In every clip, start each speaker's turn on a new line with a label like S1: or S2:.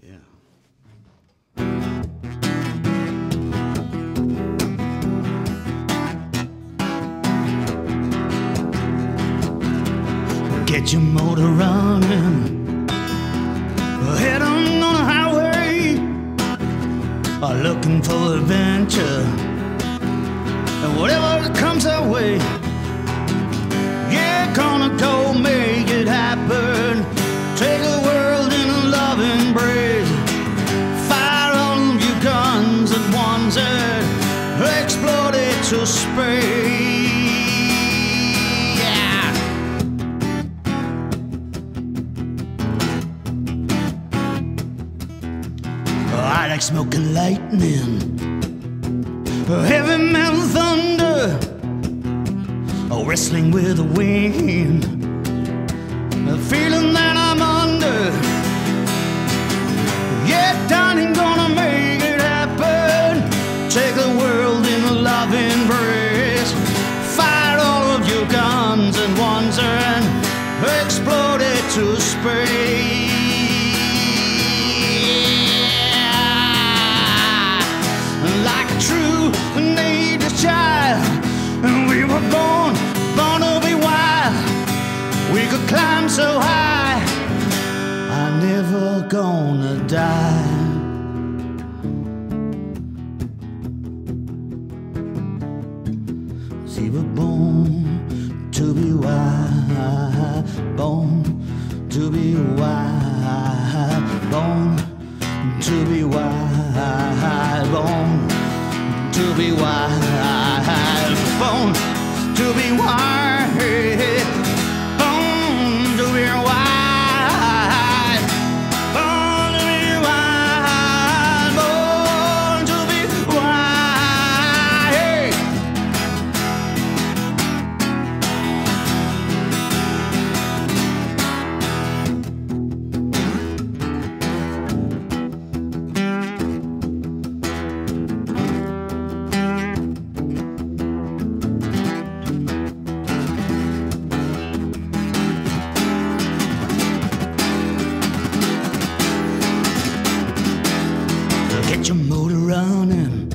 S1: Yeah. Get your motor running, head on on the highway, looking for adventure, and whatever comes our way. Explode it to space. Yeah. I like smoking lightning, heavy metal thunder, oh, wrestling with the wind, feeling that I'm under. To space. Like a true native child, we were born, born to be wild. We could climb so high. I'm never gonna die. See, we're born to be wild, born to be wild, born to be wild, born to be wild, born to be wild, your motor running.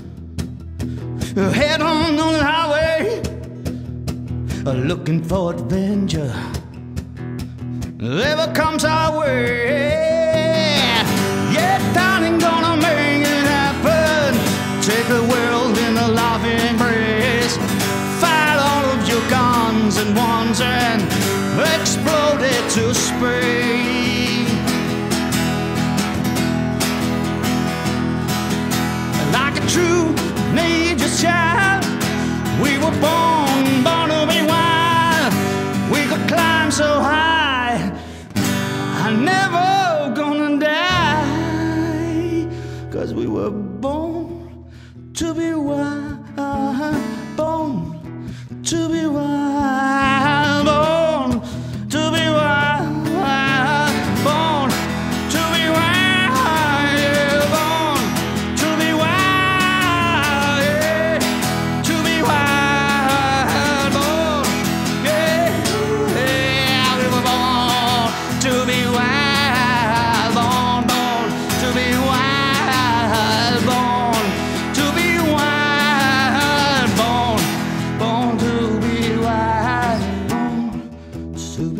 S1: Head on the highway. Looking for adventure. Ever comes our way. Yeah, darling, gonna make it happen. Take the world in a loving embrace. Fire all of your guns at once and explode it to space. We were born, born to be wild. We could climb so high. I'm never gonna die. Cause we were born to be wild.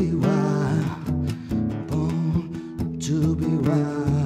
S1: Be wild. Born to be wild.